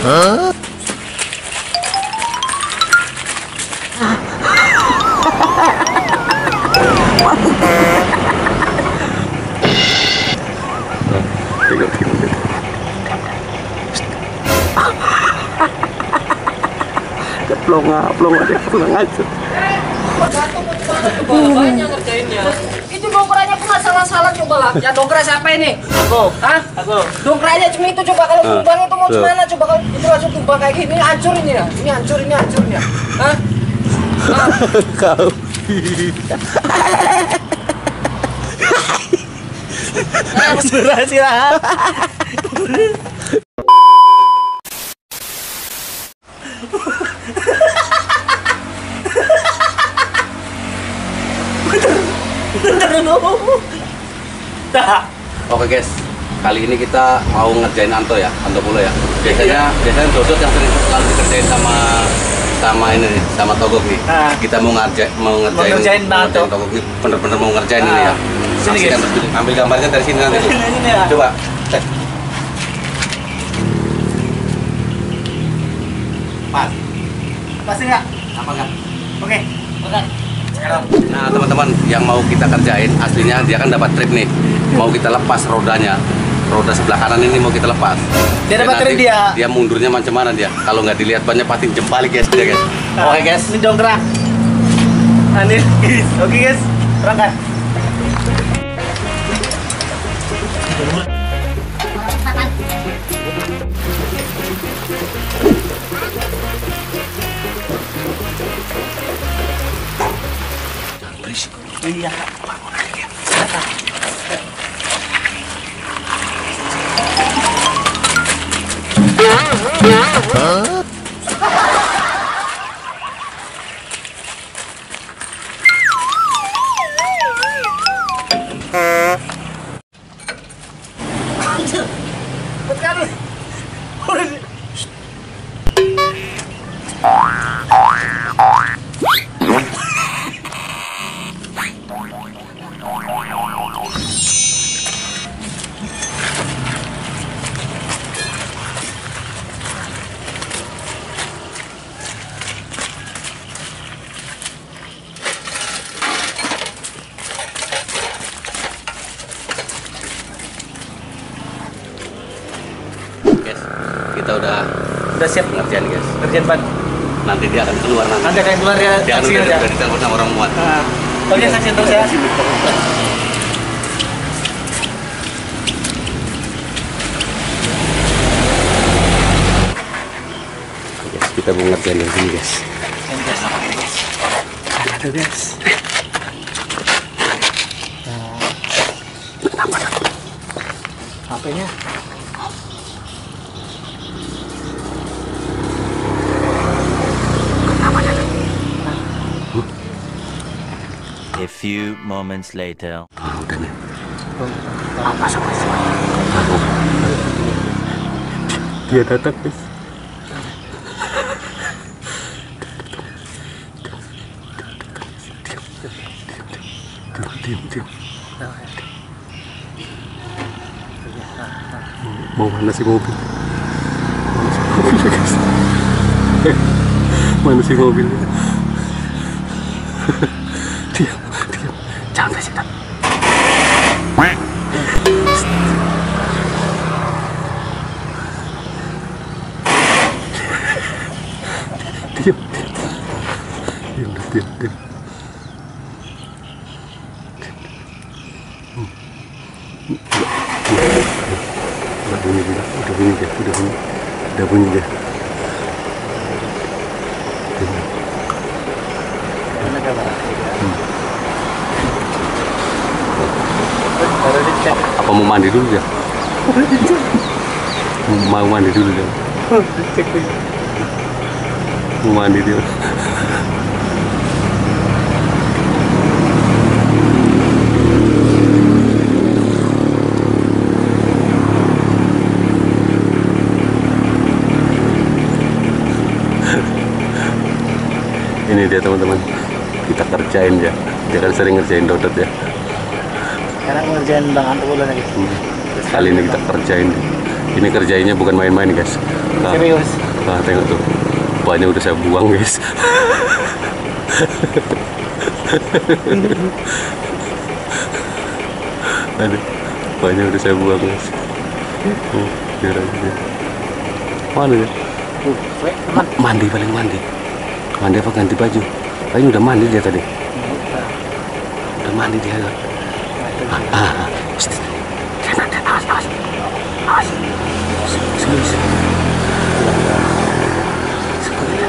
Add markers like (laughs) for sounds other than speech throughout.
Tengok tengok tengok. Dia pelong ah, pelong ah, dia pelong aja. Banyak ngerjainnya. Itu dongkraknya pun nggak salah-salah coba lah. Ya dongkrak siapa ini? Aku. Hah? Aku. Dongkraknya cuma itu coba kalau Ah, tumbang itu mau tuh. gimana coba kalau itu langsung tumbang kayak gini hancur ini ya. Ini hancur ini hancur ini ya. Hah? Hah? Kau. Surah silah. Dah. Oke guys, kali ini kita mau ngerjain Anto ya, Anto Pulo ya. Biasanya biasanya Dodot yang sering selalu dikerjain sama sama ini nih, sama Togok nih. Ah. Kita mau ngerjain mau ngerjain, ngerjain Bang Anto. Togok nih, bener-bener mau ngerjain ini ya. Ah. Sini, guys. ambil gambarnya dari sini nanti. Sini, sini, ya. Coba. cek. Pas. Pasti enggak? Apa enggak? Oke. Makan. Sekarang. Nah teman-teman yang mau kita kerjain aslinya dia kan dapat trip nih mau kita lepas rodanya roda sebelah kanan ini mau kita lepas Dia trip nanti dia. dia mundurnya macam mana dia kalau nggak dilihat banyak pasti jempalik guys dia guys oke guys Ini dongkrak. Nah, ini guys. (laughs) Oke guys. Berangkat. Guys kerjaan ban. nanti dia akan keluar nanti Nanti akan keluar ya dia akan saksi udah, aja. udah ditelepon sama orang muat Nah, Oke, saksi terus ya. guys kita mau ngerjain dari sini guys Ada guys. HP-nya. Few moments later. ah udah nih dia datang guys diam diam mau (laughs) mana sih mobil mana sih mobilnya diam diam jangan berisik tak diam diam diam diam udah bunyi udah udah bunyi dia udah bunyi udah bunyi dia. Dicek. apa mau mandi dulu ya mau mandi dulu ya dulu. mau mandi dia dia teman-teman kita kerjain ya dia kan sering ngerjain dodot ya Sekarang ngerjain Bang ulang lagi. Hmm. kali ini kita kerjain Ini kerjainnya bukan main-main guys. Nah, Serius. nah, tengok tuh. Banyak udah saya buang guys. (laughs) Aduh, banyak udah saya buang guys. Oh, biar aja. Mana ya? Ma- mandi paling mandi. Mandi apa ganti baju? Kayaknya udah mandi dia tadi. Udah mandi dia. Ah, ah, ah. Jangan, jangan, awas, awas. Awas. Sini, sini. Semuanya,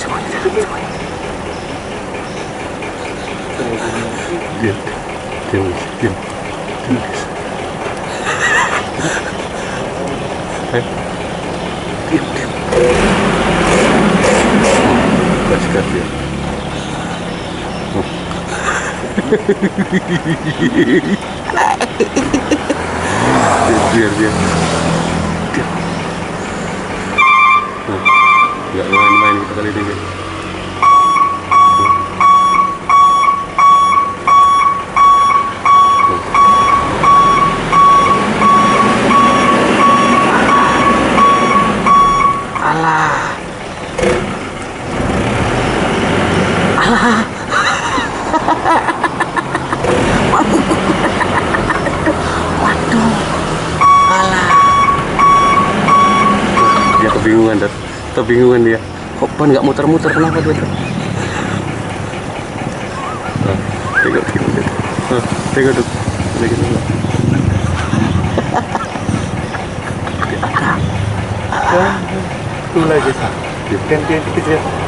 semuanya, jangan. Diam, diam, diam. Diam. Ayo. Diam, diam. Kasih kasih ya. biar biar. Nah, nggak main-main kita kali ini guys. dia kebingungan dan kebingungan dia. Kok pan nggak muter-muter? Kenapa tuh nah, tengok tengok tengok Nah, tengok tuh lagi tengok Tuh lagi. Gantian dikit ya.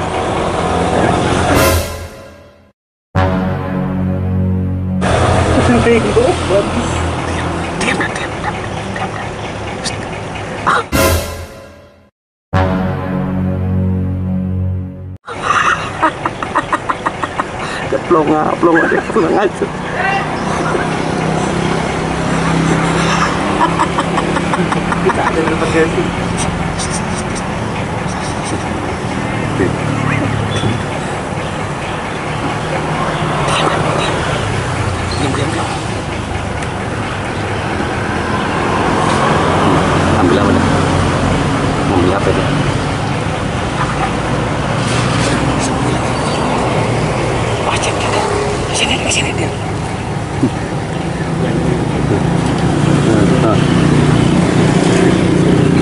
Bagus. plong ada plong aja Kita ada yang dapat ganti. diam diam diam ambil apa dah ambil apa dia Wajib dia. Sini, sini dia.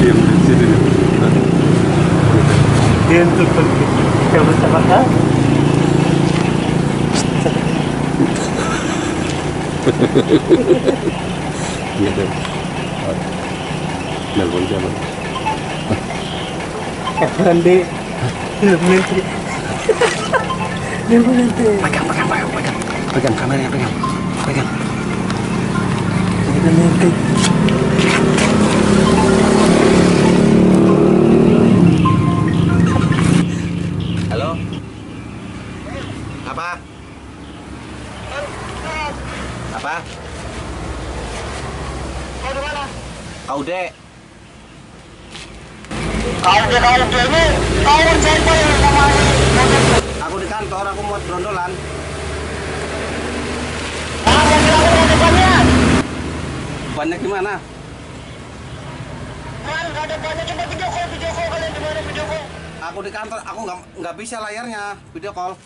Diam di sini dia. Dia untuk pergi. Kita bersama kan? Iya deh. Nelpon siapa? Nanti. Nanti. Nanti. Pegang, pegang, pegang, pegang. Pegang kameranya, pegang. Pegang. Nanti. Halo? Apa? Apa? Kau di mana? Kau dek. Aku di kantor, aku mau berondolan. Banyak gimana? Banyak coba video call, video call kalian di mana video call? Aku di kantor, aku nggak nggak bisa layarnya video call.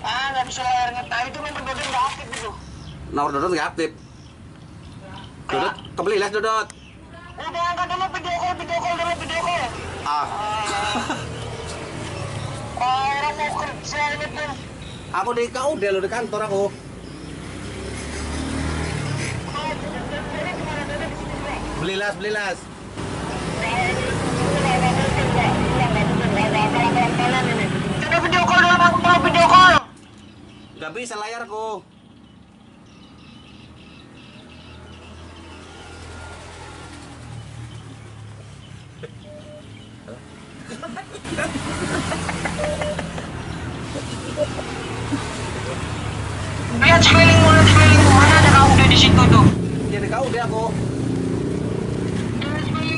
Ah, nggak bisa layar ngetah itu memang dodon nggak aktif itu. Nomor Dodot nggak aktif. Dodot, kebeli les Dodot. Udah angkat dulu video call, video call dulu video call. Ah, (laughs) Ah, orang mau kerja ini pun. aku di KUD lo di kantor aku. Beli las, beli las. Coba video call dulu, aku mau video call. Nggak bisa layarku. Lihat sekelilingmu, lihat sekelilingmu. Mana ada kau udah di situ tuh? Ya di KUD aku.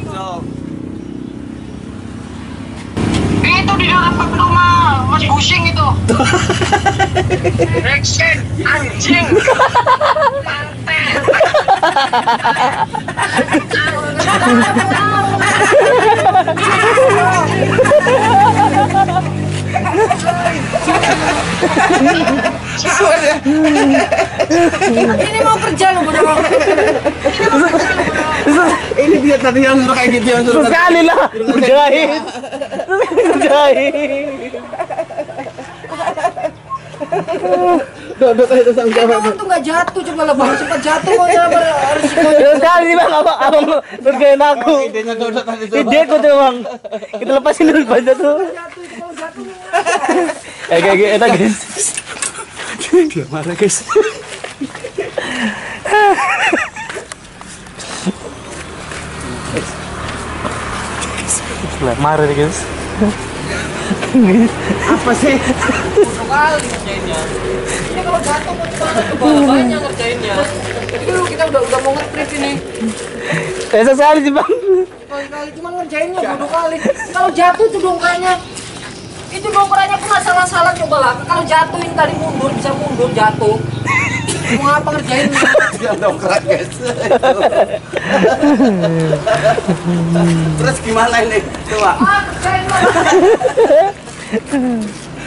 So, Itu di dalam rumah Mas Anjing. Ini mau kerja lu bodoh. Ini dia tadi yang suruh kayak gitu yang suruh Sekali lah. Jahit. Jahit. Dodot aja tuh nggak jatuh coba lah bang, cepat jatuh ya. (laughs) Sekali nih bang, abang, abang ngerjain aku. idenya Dodot tadi tuh. Ide ku tuh bang. Kita lepasin dulu. Jatuh. (laughs) Eh kayak gitu guys. Dia marah guys. Marah nih guys. Apa sih? Kali ngerjainnya. Ini kalau jatuh mau gimana coba banyak ngerjainnya. Ini lu kita udah udah mau nge-trip ini. Eh sekali sih bang. Kali-kali cuma ngerjainnya bodoh kali. Kalau jatuh tuh dongkraknya itu dongkraknya pun salah-salah coba lah. Kalau jatuh ini tadi mundur bisa mundur jatuh. Mau apa ngerjainnya? Dia dongkrak guys. Terus gimana ini? Coba. Ah, kerjain.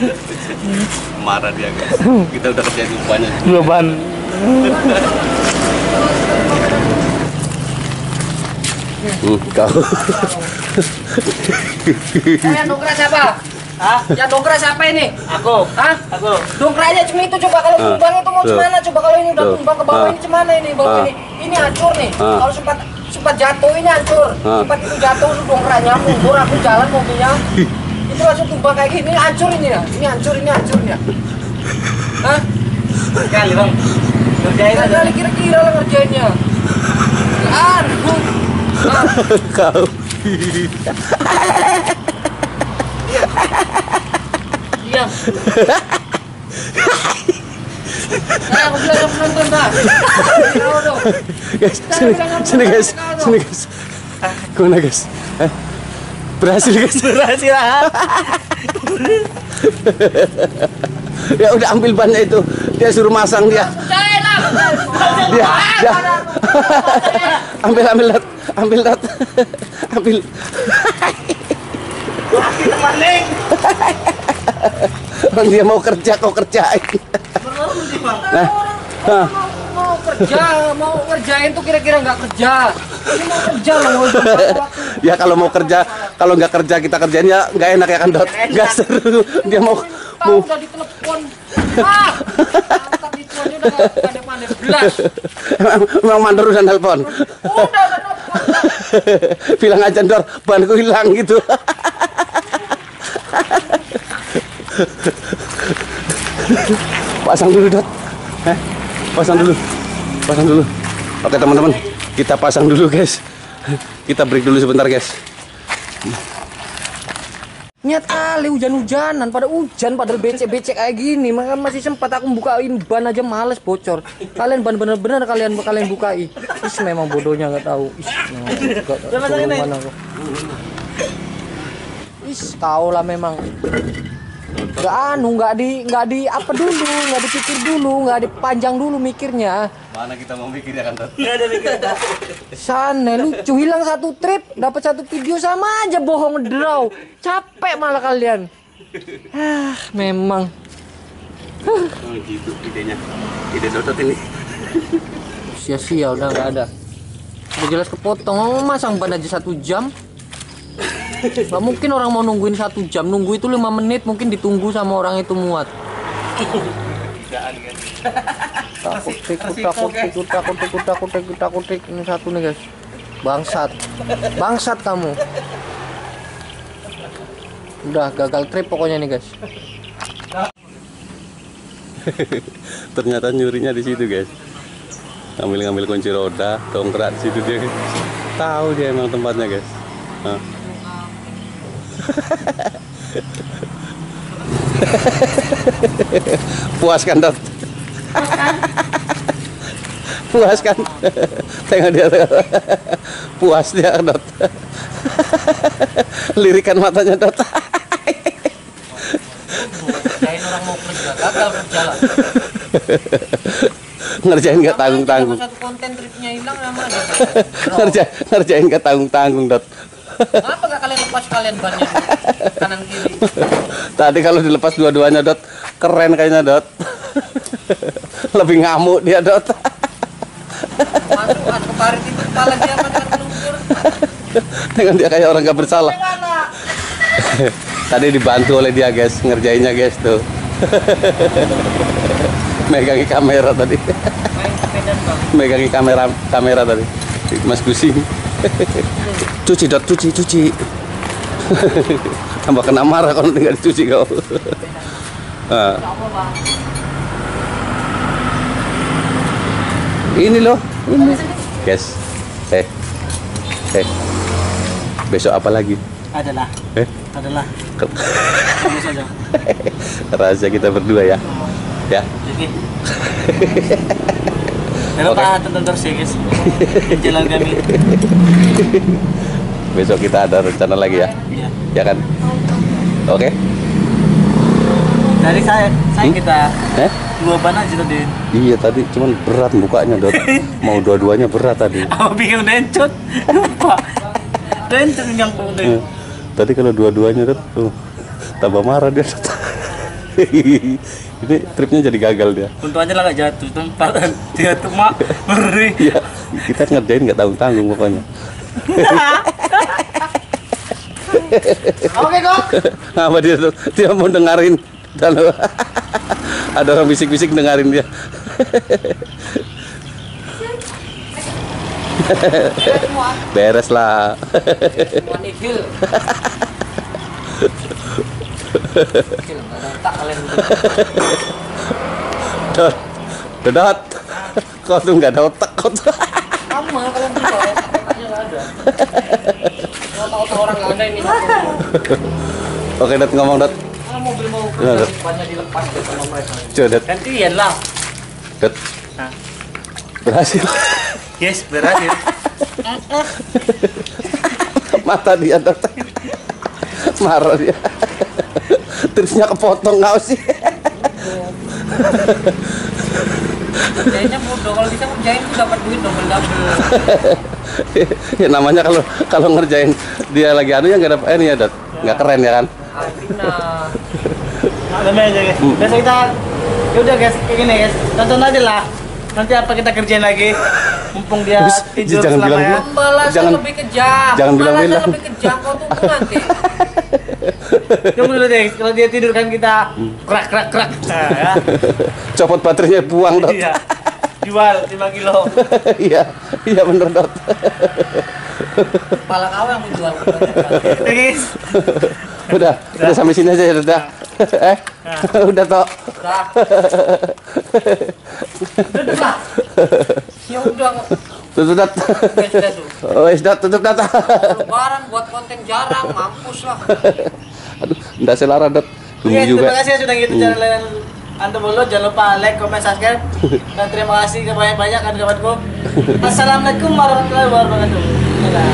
(laughs) Marah dia guys. Kita udah kerjain banyak. Dua ban. Hmm, kau. Yang dongkrak siapa? Hah? Yang dongkrak siapa ini? Aku. Hah? Aku. Dongkraknya cuma itu coba kalau Ah. tumbang itu mau gimana coba kalau ini udah tumbang ke bawah Ah. ini gimana ini bawah Ah. ini ini hancur nih Ah. kalau sempat sempat jatuh ini hancur Ah. sempat itu jatuh dongkraknya mundur aku jalan mobilnya itu langsung tumbang kayak gini hancur ini ya ini hancur ini hancur ini ya Hah? Sekali bang. Ngerjain aja. kali kira-kira lah ngerjainnya Ah, Kau. diam Nah, aku bilang yang penonton dah. Tahu dong. Guys, sini, sini guys, sini guys. Gimana guys? Eh, berhasil guys. (laughs) Berhasil ah. Ya udah ambil bannya itu. Dia suruh masang dia. Dia, dia. (laughs) ambil, ambil dat, ambil dat, (laughs) ambil. Orang dia mau kerja, kau kerjain. Nah, Mau, mau kerja, mau kerjain tuh kira-kira nggak kerja. Ini mau kerja loh. ya kalau mau kerja, kalau nggak kerja kita kerjain ya nggak enak ya kan Dot? Nggak seru. Dia mau mau udah ditelepon. Ah, emang, mandor udah nelpon. Udah. Bilang aja Dor, banku hilang gitu. pasang dulu Dot. Eh, pasang dulu. Pasang dulu. Oke teman-teman, kita pasang dulu guys. Kita break dulu sebentar guys. Niat kali hujan-hujanan, pada hujan, padahal becek-becek kayak gini, maka masih sempat aku bukain ban aja males bocor. Kalian ban bener-bener kalian kalian bukai. Is memang bodohnya nggak tahu. Is memang tahu mana. Is kau lah memang. Nggak anu, nggak di nggak di apa dulu, nggak dipikir dulu, nggak dipanjang dulu mikirnya. Mana kita mau mikir ya kan Dot? Sana lucu hilang satu trip, dapat satu video sama aja bohong draw. Capek malah kalian. Ah, memang. Oh, gitu idenya. Ide Dot ini. Sia-sia udah nggak ada. Udah jelas kepotong. Oh, masang ban aja satu jam. Gak mungkin orang mau nungguin satu jam. Nunggu itu lima menit mungkin ditunggu sama orang itu muat. Takut tikut takut tikut takut tikut takut tikut takut tikut ini satu nih guys. Bangsat, bangsat kamu. Udah gagal trip pokoknya nih guys. (laughs) Ternyata nyurinya di situ guys. Ngambil ngambil kunci roda, dongkrak di situ dia. guys. Tahu dia emang tempatnya guys. Hah. Puas kan Dot? Puas kan? Tengok dia tengok. Puas dia Dot. Lirikan matanya Dot. Kayak orang mau kerja, gagal kerja lah. ngerjain nggak tanggung tanggung Satu konten tripnya hilang ngerjain ngerjain nggak tanggung tanggung dot Kenapa gak kalian lepas kalian bannya? Kanan kiri? tadi kalau dilepas dua-duanya dot keren kayaknya dot. Lebih ngamuk dia dot. Masuk ke parit itu kepala dia dengan dia kayak orang nggak bersalah. Tadi dibantu oleh dia guys. Ngerjainnya guys tuh. Megangi kamera tadi. Megangi kamera kamera tadi. Mas Gusi (laughs) cuci dot cuci cuci. (laughs) Tambah kena marah kalau tinggal dicuci kau. Nah. (laughs) ini loh. Ini. Guys eh eh. Besok apa lagi? Adalah, eh? Adalah. rahasia kita berdua ya. Ya. Jangan lupa tonton terus ya guys. (laughs) Jalan kami. besok kita ada rencana lagi ya Iya. ya kan oke Dari saya, saya kita eh dua ban aja tadi. Iya tadi cuman berat mukanya dot (laughs) mau dua-duanya berat tadi. Aku bingung dencot. Lupa. Dencot yang Eh, Tadi kalau dua-duanya dot tuh tambah marah dia. Dot. (laughs) Ini tripnya jadi gagal dia. Untung aja lah gak jatuh tempat (laughs) dia tuh mak beri. (laughs) Iya kita ngerjain nggak tanggung tanggung pokoknya. Oke kok. Apa dia tuh? Dia mau dengerin. Dan ada orang bisik-bisik dengerin dia. Beres lah. Dot, dot, kau tuh nggak ada otak kau tuh. sama kalian juga otaknya nggak ada. Tahu orang nggak ada ini. Oke, dot ngomong dot. Mobil mau kerja Dot. bannya dilepas deh sama mereka. Coba dot, Gantian lah. dot. Hah? Berhasil. Yes, berhasil. Mata dia dot. Marah dia. (laughs) Terusnya kepotong nggak sih? Kayaknya bodoh kalau bisa ngerjain tuh dapat duit double double. ya namanya kalau kalau ngerjain dia lagi anu ya nggak dapat ini ya dot. Nggak keren ya kan? Arina. Nah, aja guys. Besok kita ya udah guys, kayak gini guys. Tonton aja lah. Nanti apa kita kerjain lagi? Mumpung dia Terus, tidur jangan selama bilang ya. gitu. Pembalasan Jangan- lebih kejam. jangan Pembalasan bilang-bilang. lebih kejam kau tunggu (laughs) nanti. Tunggu dulu deh, kalau dia tidur kan kita krak krak krak. Nah, ya. (laughs) Copot baterainya buang dot. Iya. Jual 5 kilo. (laughs) Iya, iya bener dot. Kepala kau yang menjual. Udah, udah sampai sini aja ya dot. (laughs) eh, udah toh. Udah. (laughs) Duduklah. Ya udah. Tutup sudah tuh. Oh, dot, tutup dot. Lebaran buat konten jarang, mampus lah. (laughs) Aduh, enggak selara Yes, juga. terima kasih sudah gitu channel Anda Bolo. Jangan lupa like, comment, subscribe. Dan terima kasih kebanyak-banyak kawan-kawanku. Assalamualaikum warahmatullahi wabarakatuh. Dadah.